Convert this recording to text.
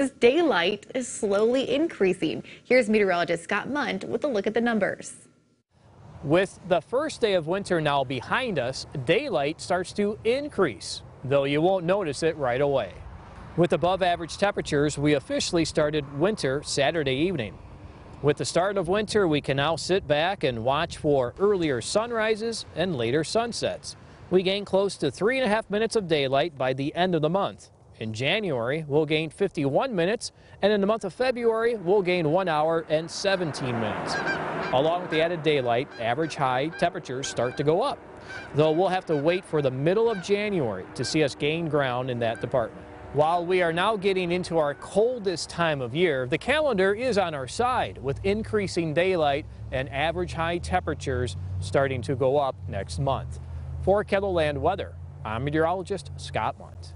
As daylight is slowly increasing. Here's meteorologist Scot Mundt with a look at the numbers. With the first day of winter now behind us, daylight starts to increase, though you won't notice it right away. With above average temperatures, we officially started winter Saturday evening. With the start of winter, we can now sit back and watch for earlier sunrises and later sunsets. We gain close to three and a half minutes of daylight by the end of the month. In January, we'll gain 51 minutes, and in the month of February, we'll gain 1 hour and 17 minutes. Along with the added daylight, average high temperatures start to go up, though we'll have to wait for the middle of January to see us gain ground in that department. While we are now getting into our coldest time of year, the calendar is on our side with increasing daylight and average high temperatures starting to go up next month. For KELOLAND Weather, I'm meteorologist Scot Mundt.